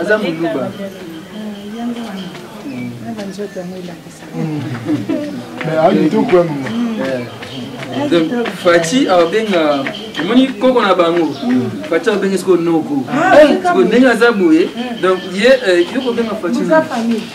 aza muluba fati abenga omoni koko na bango fati abenge siko noko siko ndenge aza boye donc ye yokobenga fati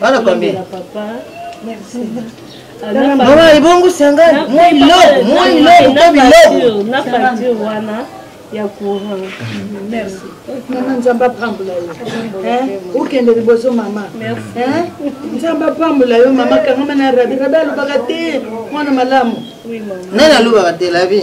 bana combien mama ebongusi yanga mwa biloko mwa biloko mwa biloko na facture wana ya courant merci mama nzambe apambola yo okende liboso mama nzambe apambola yo mama kangama na rabi rabi alobaka te mwana malamu nani alobaka te labi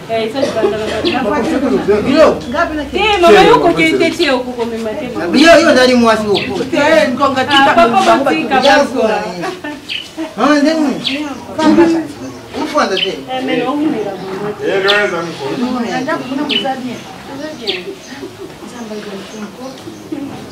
ozali mwasi ofanda te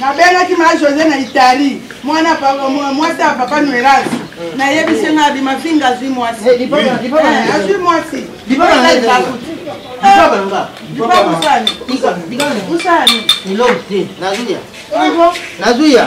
nabengaki ma josé na itali mwana mwasi ya papa noelas nayebisi nga abima finga azwi mwasi eh, eh, azwi mwasi nazuya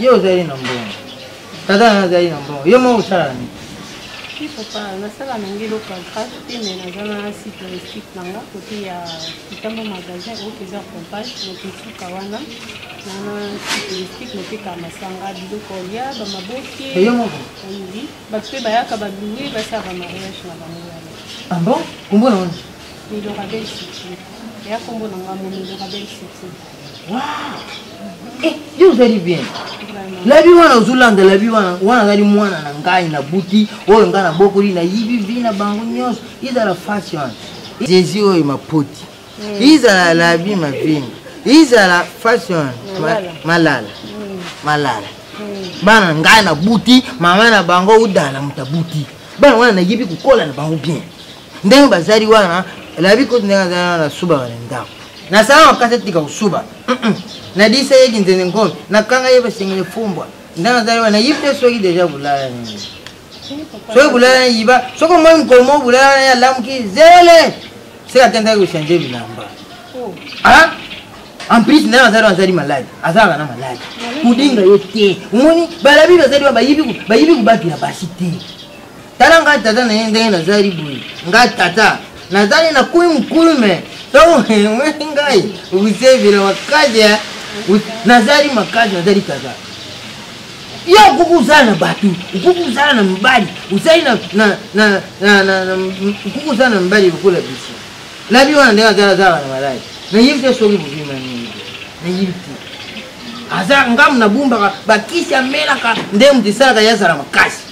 Yo ozali na mbongo. Tata na azali na mbongo. Yo moko osala nini? Ki papa, nasala na ngi loka grave te mais naza na site touristique na nga kote ya Kitambo magasin oyo peza compage lokosuka wana na na site touristique noteka masanga biloko ya bamaboke yo moko oui bato mpe bayaka balouer basala bamariage na bango wana ah bon kombo na wana miloka bel city eya kombo na nga mo miloka bel city Eh, yo ozali bien labi wana ozolanda labi wana wana azali mwana na ngai nabuti oyo ngai nabokoli nayibi vi na bango nyonso izala fasi wana jésus oyo mapoti hmm. izala labi mavinga izala fasi wana malala malala hmm. bana ngai nabuti mama na bango udala moto abuti bana wana nayebi kokola na bango bien ndenge bazali wana labi koti ndenge azali wana nasubaka na ndako nasala makasi etika kosuba nadisa ye kinzende nkomi nakanga ye basengeli efumbwa ndenge azali wana nayibi te soki deja bulala nini soki bulala nayiba soki omoi nkomo bulala naye alamuki zele se akendaki kochange bilamba oh. ah? en plus naye azali azali maladi azalaka na maladi kodinga yo te omoni balabi bazali bayibi kobatela basi te tala ngai tata na ye ndenge nazwali boye ngai tata nazali na kui mokulu me toemoni ngai kusevela makasi ya nazali makasi nazali tata yo okoki kozala na bato okoki kozala na mibali ozali okoki kozala na mibali lokola biso nabi wana ndenge azala azalaka na maladi nayebi te soki bobima nini nayebi te aza ngambo nabumbaka bakisi amelaka nde moto esalaka ye azala makasi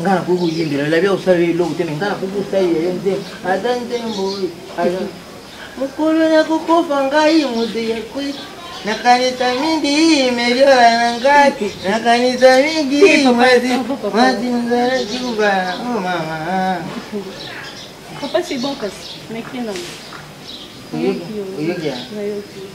nga nakoki koyembela olabi akosala yo eloko te me nga nakoki kosalela yo nzembo aza nzembo oyo mokolo nakokofa ngai moto ya kwei nakanisa mingi meliola na ngai nakanisa mingi mazinzalazuba o oh, mama papa c'est bon kasi mekena oyoki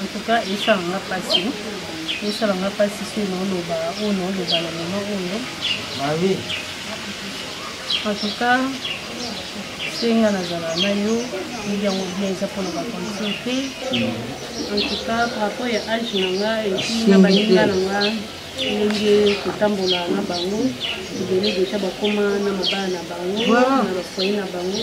En tout cas, esala nga pasi. Esala nga pasi soki naoloba oyo naoloba na mama oyo. Mami. En tout cas, soki nga nazala na yo yebi yango bien eza mpona bacondition te mm. en tout cas par rapport ya age na nga epi na baninga na nga ndenge kotambola na bango ebele deja bakoma na mabala na bango na bafoye na bango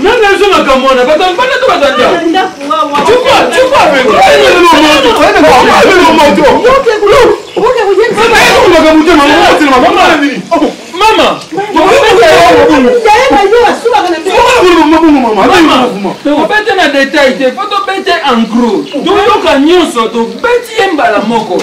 nanazo makambo wana bato mpana to bato andakobete na detail te po tobete en gros toyoka nyonso tobeti ye mbala moko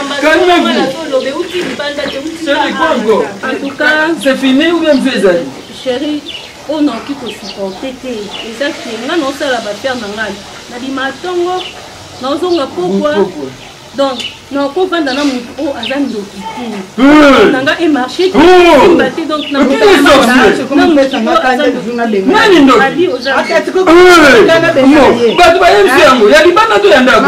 c'est fini ou bien mzee ezali chéri oyo naoki kosupporte te eza ke nga naosala bafere na ngai na bimatongo naozonga pokwa donc nakovanda na moto oyo aza ndoki te na nga emarche teimba te donc bato bayebisi yango ya libanda to ya ndako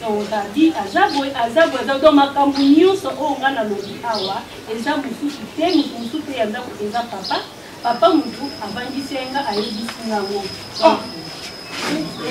Oradi aza boye aza boye aza donc makambo nyonso oyo ngai nalobi awa eza mosusu te moto mosusu te ya ndako eza papa papa motu avandisi ye nga ayebisi nga ngo oh. Orada